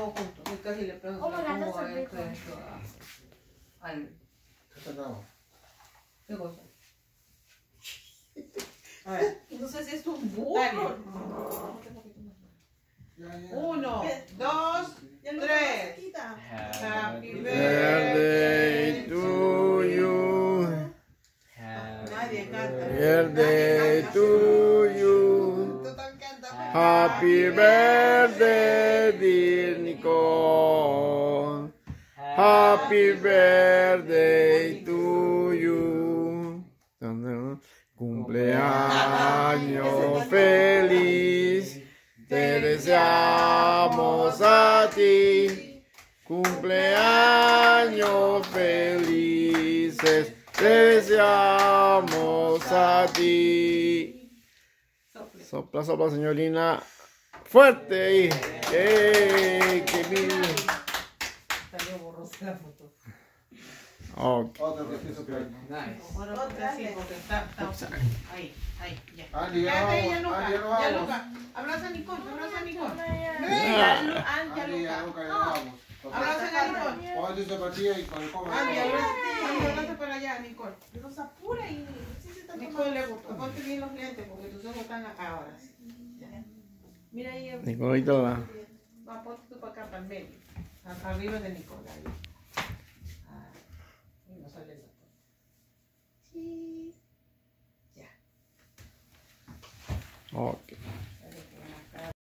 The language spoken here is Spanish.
todos juntos. Y casi le pego ¿Cómo la ganas pongo el a beso? esto, a- al... ¿Qué te acabo? ¿Qué cosa? A ver. No sé si es un burro. Uno, dos, tres. Happy Birthday to you. Nadie canta. Birthday to you. Happy birthday, dear Nicole. Happy birthday to you. Cumpleaños feliz. Te deseamos a ti. Cumpleaños felices. Te deseamos a ti. Sople. Sopla, sopla, señorina. Fuerte ahí. ¡Ey! ¡Qué bien! Salió borrosa la foto. Ok. Otro que hizo que- Bueno, porque sí, porque está, está ahí, ahí, ya. Abraza a Nicole, abraza a Nicole. Ya, Luca, ya vamos. Abraza a Nicole. Zapatilla y con el abraza, abraza para allá, Nicole. Pero se apura y sí se está Nicole, foto. ponte bien los lentes porque tus ojos están acá ahora. Mira ahí. Nicolito va. Va, ponte tú para acá, para el medio. Arriba de Nicole, ahí. Ah, y no sale la foto. Sí. Ya. Ok.